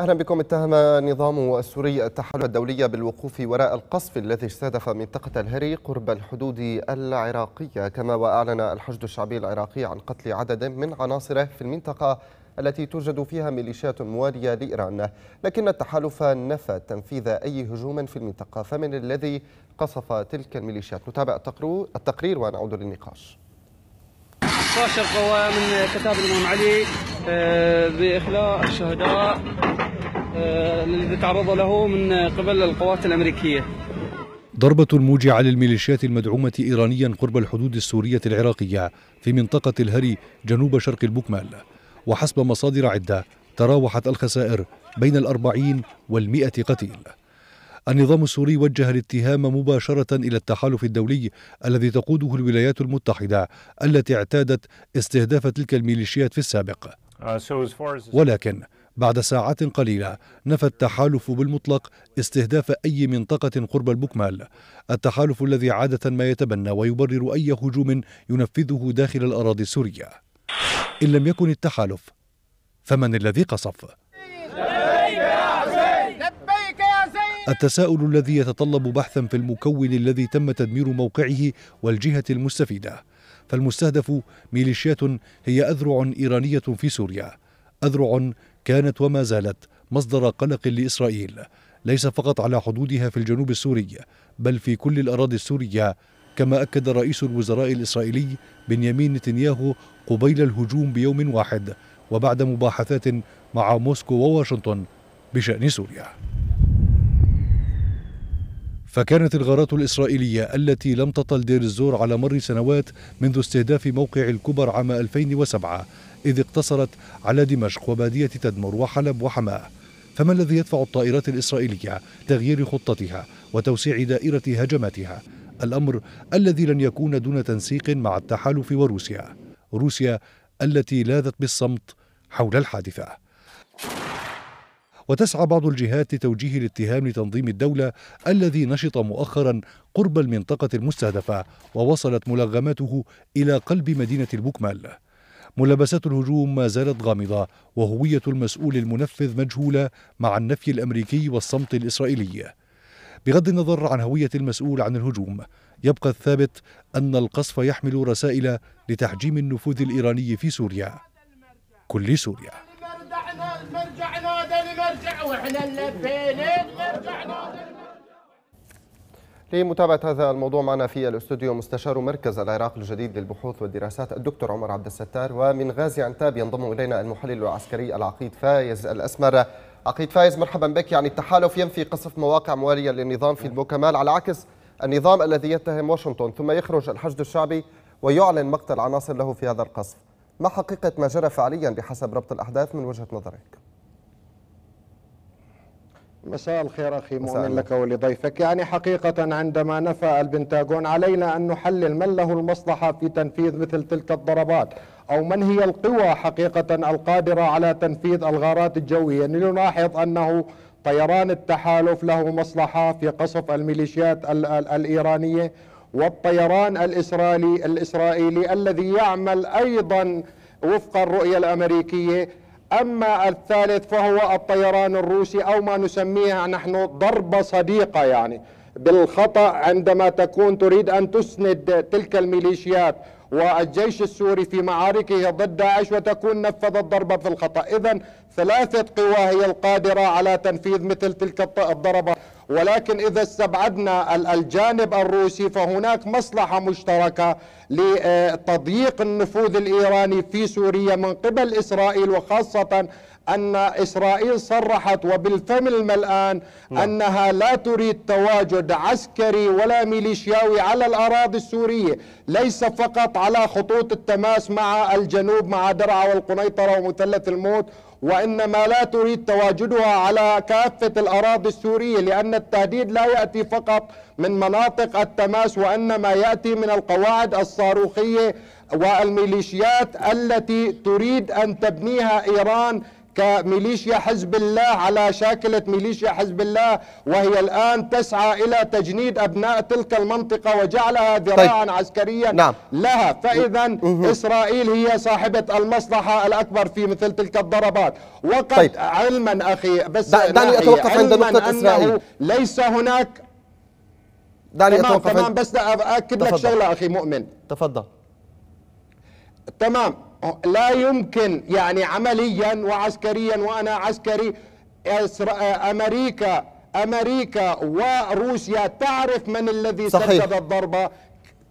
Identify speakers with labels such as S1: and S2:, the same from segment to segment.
S1: أهلا بكم. اتهم النظام السوري التحالف الدولي بالوقوف وراء القصف الذي استهدف منطقة الهري قرب الحدود العراقية كما وأعلن الحشد الشعبي العراقي عن قتل عدد من عناصره في المنطقة التي توجد فيها ميليشيات موالية لإيران. لكن التحالف نفى تنفيذ أي هجوم في المنطقة فمن الذي قصف تلك الميليشيات؟ نتابع التقرير ونعود للنقاش.
S2: باشر قوى من كتاب الإمام علي آه، بإخلاء الشهداء. الذي تعرض له من قبل القوات الأمريكية.
S3: ضربة موجعة للميليشيات المدعومة إيرانيا قرب الحدود السورية العراقية في منطقة الهري جنوب شرق البكمال. وحسب مصادر عدة تراوحت الخسائر بين الأربعين والمئة قتيل. النظام السوري وجه الاتهام مباشرة إلى التحالف الدولي الذي تقوده الولايات المتحدة التي اعتادت استهداف تلك الميليشيات في السابق. ولكن بعد ساعات قليلة نفى التحالف بالمطلق استهداف أي منطقة قرب البكمال التحالف الذي عادة ما يتبنى ويبرر أي هجوم ينفذه داخل الأراضي السورية. إن لم يكن التحالف فمن الذي قصف؟ التساؤل الذي يتطلب بحثا في المكون الذي تم تدمير موقعه والجهة المستفيدة. فالمستهدف ميليشيات هي أذرع إيرانية في سوريا. أذرع كانت وما زالت مصدر قلق لإسرائيل ليس فقط على حدودها في الجنوب السوري بل في كل الأراضي السورية كما أكد رئيس الوزراء الإسرائيلي بنيامين نتنياهو قبيل الهجوم بيوم واحد وبعد مباحثات مع موسكو وواشنطن بشأن سوريا. فكانت الغارات الإسرائيلية التي لم تطل دير الزور على مر سنوات منذ استهداف موقع الكبر عام 2007 إذ اقتصرت على دمشق وبادية تدمر وحلب وحماة. فما الذي يدفع الطائرات الإسرائيلية تغيير خطتها وتوسيع دائرة هجماتها؟ الأمر الذي لن يكون دون تنسيق مع التحالف وروسيا. روسيا التي لاذت بالصمت حول الحادثة. وتسعى بعض الجهات لتوجيه الاتهام لتنظيم الدولة الذي نشط مؤخرا قرب المنطقة المستهدفة ووصلت ملغماته إلى قلب مدينة البكمال ملابسات الهجوم ما زالت غامضة وهوية المسؤول المنفذ مجهولة مع النفي الأمريكي والصمت الإسرائيلي. بغض النظر عن هوية المسؤول عن الهجوم يبقى الثابت أن القصف يحمل رسائل لتحجيم النفوذ الإيراني في سوريا. كل سوريا.
S1: لمتابعة هذا الموضوع معنا في الاستوديو مستشار مركز العراق الجديد للبحوث والدراسات الدكتور عمر عبد الستار ومن غازي عنتاب ينضم إلينا المحلل العسكري العقيد فايز الأسمر. عقيد فايز مرحبا بك. يعني التحالف ينفي قصف مواقع موالية للنظام في البوكمال على عكس النظام الذي يتهم واشنطن ثم يخرج الحشد الشعبي ويعلن مقتل عناصر له في هذا القصف. ما حقيقة ما جرى فعليا بحسب ربط الأحداث من وجهة نظرك؟
S4: مساء الخير أخي مؤمن لك ولضيفك. يعني حقيقة عندما نفى البنتاغون علينا أن نحلل من له المصلحة في تنفيذ مثل تلك الضربات أو من هي القوى حقيقة القادرة على تنفيذ الغارات الجوية. نلاحظ أنه طيران التحالف له مصلحة في قصف الميليشيات الإيرانية والطيران الإسرائيلي الإسرائيلي الذي يعمل أيضا وفق الرؤية الأمريكية أما الثالث فهو الطيران الروسي أو ما نسميه نحن ضربة صديقة يعني. بالخطأ عندما تكون تريد أن تسند تلك الميليشيات والجيش السوري في معاركه ضد داعش وتكون نفذت ضربة في الخطأ. إذا ثلاثة قوى هي القادرة على تنفيذ مثل تلك الضربة. ولكن إذا استبعدنا الجانب الروسي فهناك مصلحة مشتركة لتضييق النفوذ الإيراني في سوريا من قبل إسرائيل وخاصة أن إسرائيل صرحت وبالفم الملآن نعم. أنها لا تريد تواجد عسكري ولا ميليشياوي على الأراضي السورية ليس فقط على خطوط التماس مع الجنوب مع درعا والقنيطرة ومثلث الموت وإنما لا تريد تواجدها على كافة الأراضي السورية لأن التهديد لا يأتي فقط من مناطق التماس وإنما يأتي من القواعد الصاروخية والميليشيات التي تريد أن تبنيها إيران كميليشيا حزب الله على شاكلة ميليشيا حزب الله وهي الآن تسعى إلى تجنيد أبناء تلك المنطقة وجعلها ذراعا طيب. عسكريا نعم. لها. فإذا إسرائيل هي صاحبة المصلحة الأكبر في مثل تلك الضربات. وقد طيب. علما أخي بس
S1: دعني أتوقف عند نقطة إسرائيل.
S4: ليس هناك دعني تمام أتوقف تمام بس أكد لك شغلة أخي مؤمن.
S1: تفضل.
S4: تمام. لا يمكن يعني عمليا وعسكريا وأنا عسكري أمريكا أمريكا وروسيا تعرف من الذي سدد الضربه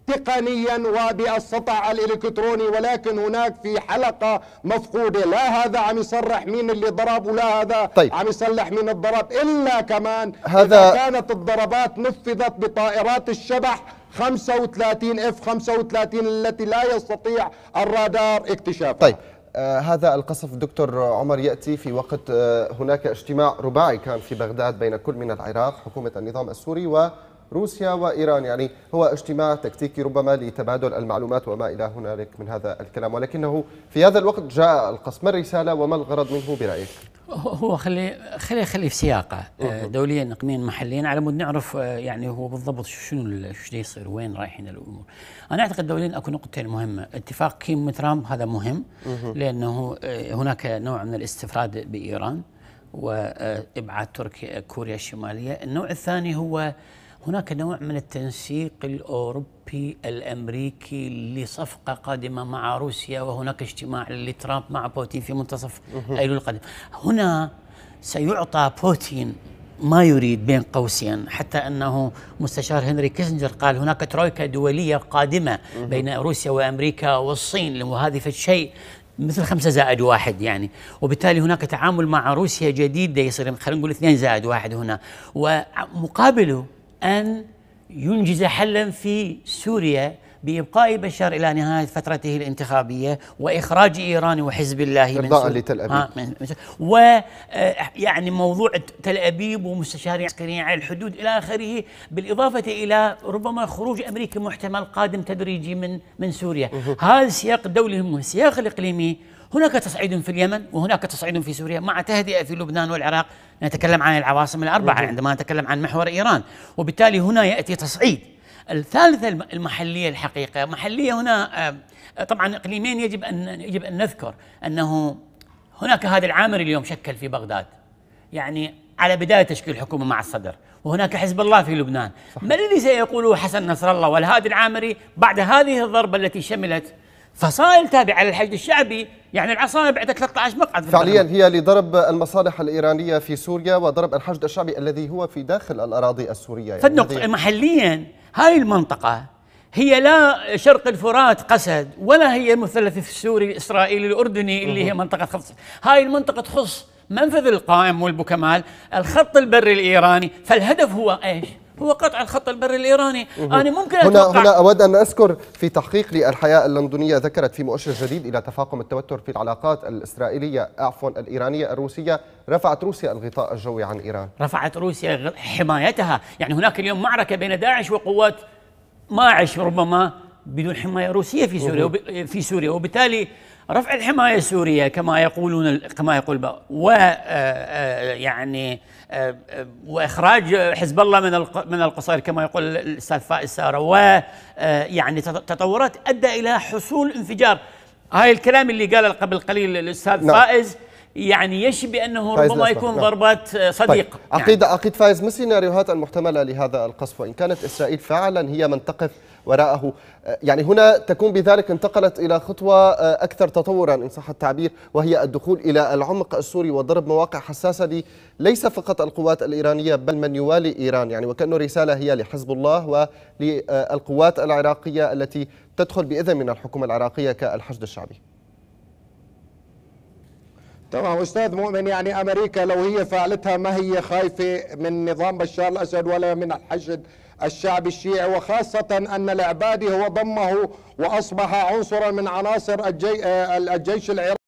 S4: تقنيا وبالسطع الإلكتروني ولكن هناك في حلقة مفقودة لا هذا عم يصرح مين اللي ضرب ولا هذا طيب. عم يصلح مين الضرب إلا كمان هذا إذا كانت الضربات نفذت بطائرات الشبح 35 إف 35 التي لا يستطيع الرادار اكتشافها.
S1: طيب آه هذا القصف دكتور عمر يأتي في وقت آه هناك اجتماع رباعي كان في بغداد بين كل من العراق حكومة النظام السوري و روسيا وإيران. يعني هو اجتماع تكتيكي ربما لتبادل المعلومات وما إلى هنالك من هذا الكلام. ولكنه في هذا الوقت جاء القصف ما الرسالة وما الغرض منه برأيك؟
S5: هو خلي خلي خلي في سياقه. آه، دوليا اقليميا محليا على مود نعرف آه، يعني هو بالضبط شنو شو يصير وين رايحين الأمور. أنا أعتقد دوليا أكو نقطتين مهمه، اتفاق كيم ترامب هذا مهم. لأنه آه، هناك نوع من الاستفراد بإيران وابعاد تركيا كوريا الشمالية، النوع الثاني هو هناك نوع من التنسيق الأوروبي الأمريكي لصفقة قادمة مع روسيا وهناك اجتماع لترامب مع بوتين في منتصف أيلول القادم. هنا سيعطى بوتين ما يريد بين قوسين حتى أنه مستشار هنري كيسنجر قال هناك ترويكا دولية قادمة بين روسيا وأمريكا والصين وهذه الشيء مثل خمسة زائد واحد يعني. وبالتالي هناك تعامل مع روسيا جديد يصير خلينا نقول اثنين زائد واحد هنا. ومقابله أن ينجز حلا في سوريا بإبقاء بشار إلى نهاية فترته الانتخابية وإخراج إيران وحزب الله
S1: من سوريا لتل أبيب.
S5: ويعني موضوع تل أبيب ومستشارين عسكريين على الحدود إلى آخره بالإضافة إلى ربما خروج أمريكا محتمل قادم تدريجي من من سوريا. هذا السياق الدولي هم السياق الإقليمي هناك تصعيد في اليمن وهناك تصعيد في سوريا مع تهدئة في لبنان والعراق. نتكلم عن العواصم الأربعة عندما نتكلم عن محور إيران. وبالتالي هنا يأتي تصعيد الثالثة المحلية الحقيقة. محلية هنا آه، طبعا إقليمين يجب أن يجب أن نذكر أنه هناك هذا العامر اليوم شكل في بغداد. يعني على بداية تشكيل حكومة مع الصدر. وهناك حزب الله في لبنان. صحيح. ما الذي سيقوله حسن نصر الله والهادي العامري بعد هذه الضربة التي شملت فصائل تابعة للحشد الشعبي يعني العصائب عندها 13 مقعد
S1: فعليا هي لضرب المصالح الإيرانية في سوريا وضرب الحشد الشعبي الذي هو في داخل الأراضي السورية. يعني
S5: فالنقطة محليا هاي المنطقة هي لا شرق الفرات قسد ولا هي المثلث السوري الإسرائيلي الأردني اللي هي منطقة خص. هاي المنطقة تخص منفذ القائم والبوكمال الخط البري الإيراني. فالهدف هو إيش؟ هو قطع الخط البري الإيراني. أنا ممكن
S1: هنا أتوقع هنا أود أن أذكر في تحقيق للحياة اللندنية ذكرت في مؤشر جديد إلى تفاقم التوتر في العلاقات الإسرائيلية عفوا الإيرانية الروسية. رفعت روسيا الغطاء الجوي عن إيران.
S5: رفعت روسيا حمايتها. يعني هناك اليوم معركة بين داعش وقوات ماعش ربما بدون حماية روسية في سوريا في سوريا وبالتالي رفع الحماية السورية كما يقولون كما يقول و آه، آه، يعني آه، وإخراج حزب الله من من القصير كما يقول الأستاذ فائز سارة ويعني تطورات أدى إلى حصول انفجار هاي الكلام اللي قاله قبل قليل الأستاذ نعم. فائز يعني يشبه بانه ربما يكون نعم. ضربات صديق طيب.
S1: يعني. عقيد عقيد فايز ما السيناريوهات المحتملة لهذا القصف وإن كانت إسرائيل فعلا هي من تقف وراءه. يعني هنا تكون بذلك انتقلت إلى خطوة أكثر تطورا إن صح التعبير وهي الدخول إلى العمق السوري وضرب مواقع حساسة ليس فقط القوات الإيرانية بل من يوالي إيران. يعني وكأنه رسالة هي لحزب الله وللقوات العراقية التي تدخل بإذن من الحكومة العراقية كالحشد الشعبي.
S4: تمام أستاذ مؤمن يعني أمريكا لو هي فعلتها ما هي خايفة من نظام بشار الأسد ولا من الحشد الشعب الشيعي وخاصة أن العبادي هو ضمه وأصبح عنصرا من عناصر الجي الجيش العراقي.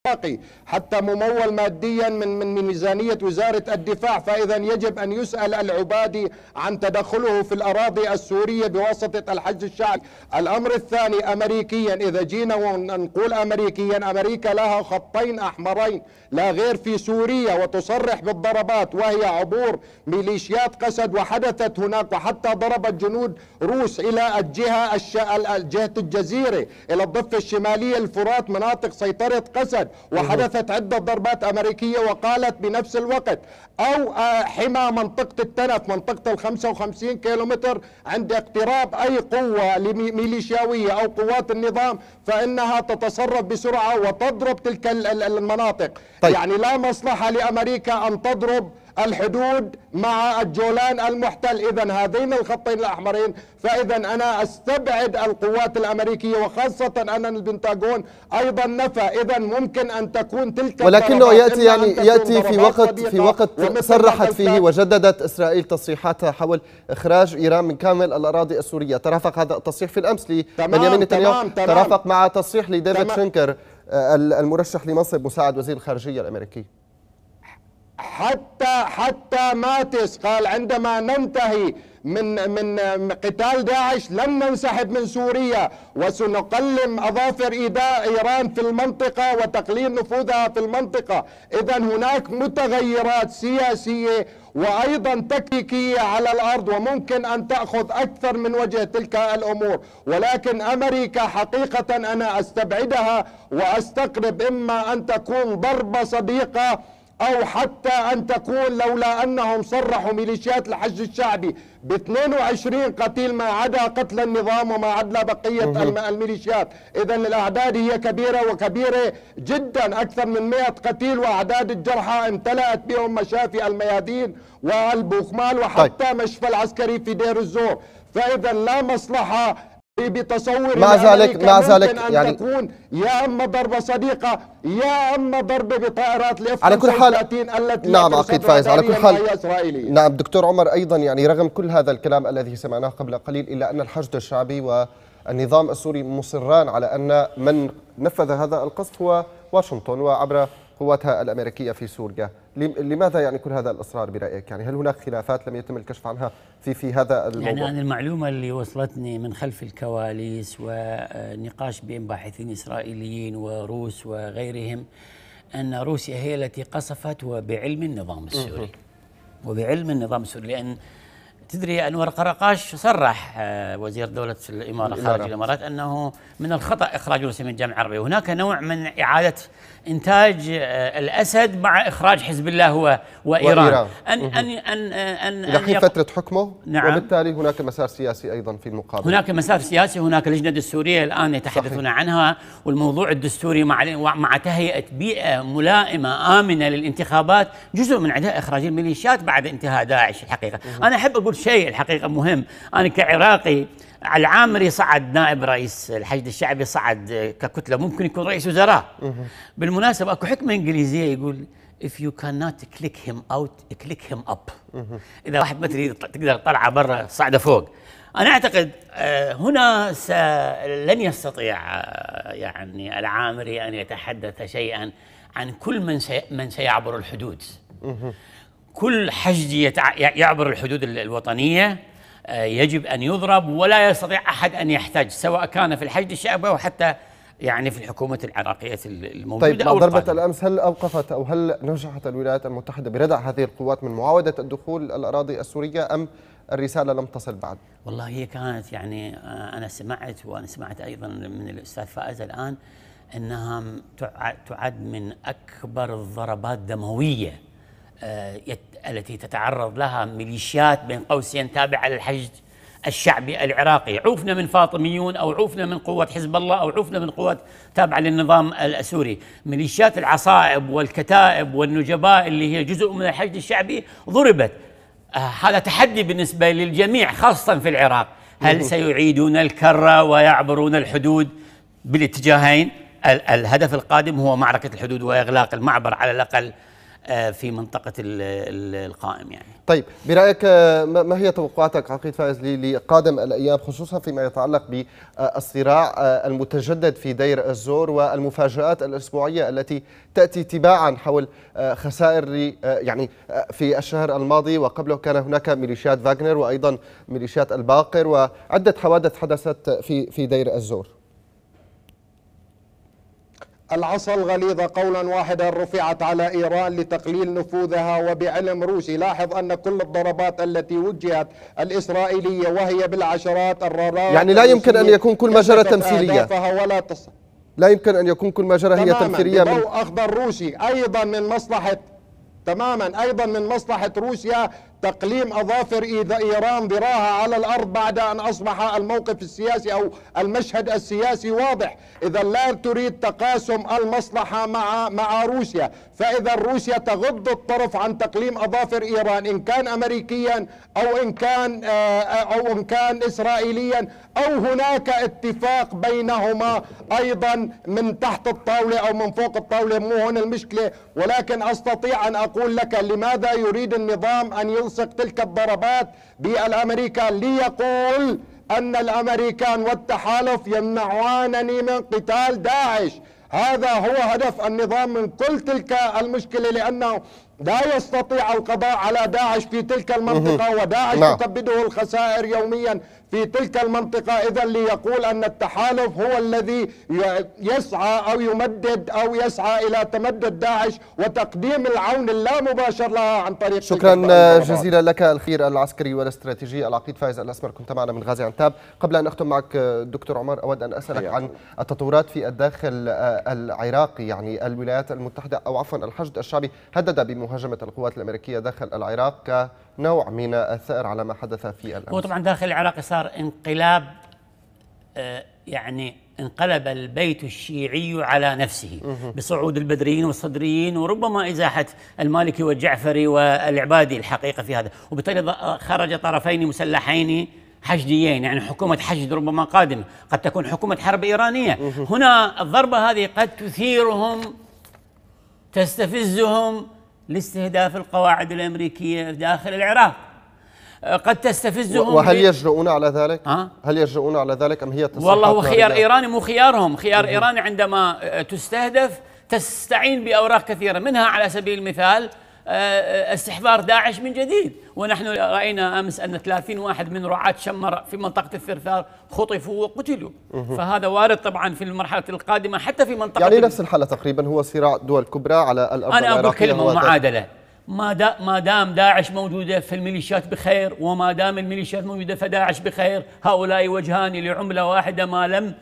S4: حتى ممول ماديا من من ميزانية وزارة الدفاع فاذا يجب أن يسأل العبادي عن تدخله في الأراضي السورية بواسطة الحج الشعبي. الأمر الثاني امريكيا إذا جينا ونقول امريكيا أمريكا لها خطين أحمرين لا غير في سوريا وتصرح بالضربات وهي عبور ميليشيات قسد وحدثت هناك وحتى ضربت جنود روس إلى الجهة الش... جهة الجزيرة إلى الضفة الشمالية الفرات مناطق سيطرة قسد وحدثت عدة ضربات أمريكية وقالت بنفس الوقت أو آه، حمى منطقة التنف منطقة ال 55 كيلومتر عند اقتراب أي قوة ميليشياوية أو قوات النظام فإنها تتصرف بسرعة وتضرب تلك المناطق طيب. يعني لا مصلحة لأمريكا أن تضرب الحدود مع الجولان المحتل. اذا هذين الخطين الأحمرين فاذا أنا أستبعد القوات الأمريكية وخاصة أن البنتاغون أيضا نفى. اذا ممكن أن تكون تلك
S1: ولكنه يأتي يعني يأتي في وقت في وقت صرحت فيه وجددت إسرائيل تصريحاتها حول إخراج إيران من كامل الأراضي السورية. ترافق هذا التصريح في الأمس لبنيامين نتنياهو. ترافق مع تصريح لديفيد شنكر آه، المرشح لمنصب مساعد وزير الخارجية الأمريكي.
S4: حتى حتى ماتس قال عندما ننتهي من من قتال داعش لن ننسحب من سوريا وسنقلم أظافر إيران في المنطقة وتقليل نفوذها في المنطقة، اذا هناك متغيرات سياسية وأيضا تكتيكية على الأرض وممكن أن تأخذ أكثر من وجه تلك الأمور، ولكن أمريكا حقيقة أنا أستبعدها وأستقرب إما أن تكون ضربة صديقة أو حتى أن تكون لولا أنهم صرحوا ميليشيات الحج الشعبي ب 22 قتيل ما عدا قتل النظام وما عدا بقية الميليشيات. إذا الأعداد هي كبيرة وكبيرة جدا. أكثر من 100 قتيل وأعداد الجرحى امتلأت بهم مشافي الميادين وألبوخمال وحتى طيب. مشفى العسكري في دير الزور. فإذا لا مصلحة بتصور
S1: مع ذلك مع ذلك
S4: يعني تكون يا أما ضربة صديقة يا أما ضربه بطائرات الاف
S1: على كل حال التي نعم عقيد فايز على كل حال. نعم دكتور عمر أيضا يعني رغم كل هذا الكلام الذي سمعناه قبل قليل إلا أن الحشد الشعبي والنظام السوري مصران على أن من نفذ هذا القصف هو واشنطن وعبر قواتها الأمريكية في سوريا. لماذا يعني كل هذا الإصرار برأيك؟ يعني هل هناك خلافات لم يتم الكشف عنها في في هذا الموضوع
S5: يعني أنا المعلومة اللي وصلتني من خلف الكواليس ونقاش بين باحثين إسرائيليين وروس وغيرهم أن روسيا هي التي قصفت وبعلم النظام السوري. وبعلم النظام السوري لأن تدري انور قرقاش صرح آه، وزير دولة الاماره خارج الإمارات أنه من الخطأ إخراج روسيا من الجامعة العربيه، هناك نوع من إعادة إنتاج آه، الأسد مع إخراج حزب الله هو وإيران, وإيران.
S1: ان ان ان ان, أن فترة حكمه؟ نعم. وبالتالي هناك مسار سياسي أيضا في المقابل.
S5: هناك مسار سياسي هناك لجنة دستورية الآن يتحدثون صحيح. عنها والموضوع الدستوري مع مع تهيئة بيئة ملائمة آمنة للانتخابات جزء من عداء إخراج الميليشيات بعد انتهاء داعش الحقيقة. مه. أنا أحب أقول شيء الحقيقة مهم. أنا كعراقي العامري صعد نائب رئيس الحشد الشعبي صعد ككتلة. ممكن يكون رئيس وزراء. بالمناسبة أكو حكمة إنجليزية يقول if you cannot click him out click him up. إذا واحد ما تريد تقدر تطلعه برا صعده فوق. أنا أعتقد آه، هنا لن يستطيع آه، يعني العامري أن يتحدث شيئا عن كل من من سيعبر الحدود. كل حشد يعبر الحدود الوطنية آه، يجب أن يضرب ولا يستطيع أحد أن يحتاج سواء كان في الحشد الشعبي أو حتى يعني في الحكومة العراقية الموجودة
S1: طيب مع ضربه الأمس هل أوقفت أو هل نجحت الولايات المتحدة بردع هذه القوات من معاودة الدخول الأراضي السورية أم الرسالة لم تصل بعد؟
S5: والله هي كانت يعني آه، أنا سمعت وأنا سمعت أيضا من الأستاذ فائز الآن إنها تعد من أكبر الضربات دمويه آه، التي تتعرض لها ميليشيات بين قوسين تابعة للحشد الشعبي العراقي. عوفنا من فاطميون أو عوفنا من قوة حزب الله أو عوفنا من قوة تابعة للنظام السوري ميليشيات العصائب والكتائب والنجباء اللي هي جزء من الحشد الشعبي ضربت. آه هذا تحدي بالنسبة للجميع خاصة في العراق. هل سيعيدون الكرة ويعبرون الحدود؟ بالاتجاهين. الهدف القادم هو معركة الحدود وإغلاق المعبر على الأقل في منطقة القائم يعني.
S1: طيب برأيك ما هي توقعاتك عقيد فائز لقادم الأيام خصوصا فيما يتعلق بالصراع المتجدد في دير الزور والمفاجآت الأسبوعية التي تأتي تباعا حول خسائر يعني في الشهر الماضي وقبله كان هناك ميليشيات فاغنر وأيضا ميليشيات الباقر وعدة حوادث حدثت في في دير الزور.
S4: العصا الغليظة قولا واحدا رفعت على إيران لتقليل نفوذها وبعلم روسي لاحظ أن كل الضربات التي وجهت الإسرائيلية وهي بالعشرات الرارات
S1: يعني لا يمكن أن يكون كل ما جرى تمثيلية.
S4: ولا تص...
S1: لا يمكن أن يكون كل ما جرى هي تمثيلية
S4: من أخضر روسي أيضا من مصلحة تماما أيضا من مصلحة روسيا تقليم أظافر إيران ذراها على الأرض بعد أن أصبح الموقف السياسي أو المشهد السياسي واضح. إذا لا تريد تقاسم المصلحة مع مع روسيا. فإذا روسيا تغض الطرف عن تقليم أظافر إيران إن كان أمريكيا أو إن كان أو إن كان إسرائيليا أو هناك اتفاق بينهما أيضا من تحت الطاولة أو من فوق الطاولة مو هون المشكلة. ولكن أستطيع أن أقول لك لماذا يريد النظام أن يلصق تلك الضربات بالأمريكان؟ ليقول أن الأمريكان والتحالف يمنعونني من قتال داعش. هذا هو هدف النظام من كل تلك المشكلة لأنه لا يستطيع القضاء على داعش في تلك المنطقة وداعش نعم. تكبده الخسائر يوميا في تلك المنطقة إذا ليقول أن التحالف هو الذي يسعى أو يمدد أو يسعى إلى تمدد داعش وتقديم العون اللامباشر لها عن طريق
S1: شكرا جزيلا لك الخير العسكري والاستراتيجي العقيد فايز الأسمر. كنت معنا من غازي عنتاب. قبل أن أختم معك دكتور عمر أود أن أسألك عن التطورات في الداخل العراقي. يعني الولايات المتحدة أو عفوا الحشد الشعبي هدد بمهاجمة القوات الأمريكية داخل العراق كنوع من الثأر على ما حدث في الأمس.
S5: هو طبعا داخل العراق صار انقلاب آه، يعني انقلب البيت الشيعي على نفسه بصعود البدريين والصدريين وربما إزاحة المالكي والجعفري والعبادي الحقيقة في هذا. وبالتالي خرج طرفين مسلحين حشديين يعني حكومة حشد ربما قادمة قد تكون حكومة حرب إيرانية. هنا الضربة هذه قد تثيرهم تستفزهم لاستهداف القواعد الأمريكية داخل العراق قد تستفزهم
S1: وهل يجرؤون على ذلك؟ أه؟ هل يجرؤون على ذلك أم هي
S5: والله هو خيار ايراني مو خيارهم، خيار ايراني عندما تستهدف تستعين بأوراق كثيرة منها على سبيل المثال استحضار داعش من جديد. ونحن رأينا أمس أن 30 واحد من رعاة شمر في منطقة الثرثار خطفوا وقتلوا. فهذا وارد طبعا في المرحلة القادمة حتى في منطقة
S1: يعني نفس الحالة تقريبا هو صراع دول كبرى على الأرض
S5: أنا أقول كلمة معادلة. ما ما دام داعش موجودة فالميليشيات بخير وما دام الميليشيات موجودة فداعش بخير. هؤلاء وجهان لعملة واحدة ما لم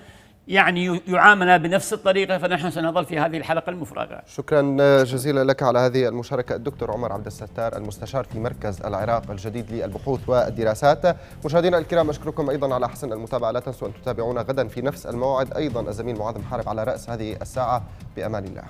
S5: يعني يعامل بنفس الطريقة فنحن سنظل في هذه الحلقة المفرغة
S1: شكرا جزيلا لك على هذه المشاركة. الدكتور عمر عبد الستار المستشار في مركز العراق الجديد للبحوث والدراسات. مشاهدينا الكرام أشكركم أيضا على حسن المتابعة. لا تنسوا أن تتابعونا غدا في نفس الموعد. أيضا الزميل معاذ محارب على رأس هذه الساعة. بأمان الله.